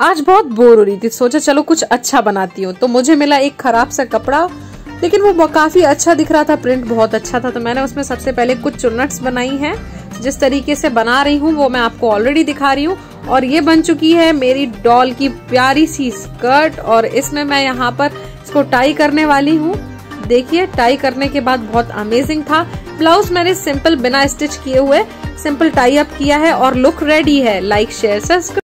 आज बहुत बोर हो रही थी, सोचा चलो कुछ अच्छा बनाती हूँ। तो मुझे मिला एक खराब सा कपड़ा, लेकिन वो काफ़ी अच्छा दिख रहा था प्रिंट बहुत अच्छा था। तो मैंने उसमें सबसे पहले कुछ चुन्नट्स बनाई हैं, जिस तरीके से बना रही हूँ, वो मैं आपको ऑलरेडी दिखा रही हूँ। और ये बन चुकी है मेरी डॉल की प्यारी सी स्कर्ट और इसमें मैं यहाँ पर इसको टाई करने वाली हूँ। देखिए टाई करने के बाद बहुत अमेजिंग था। ब्लाउज मैंने सिंपल बिना स्टिच किए हुए सिंपल टाई अप किया है, और लुक रेडी है। Like share subscribe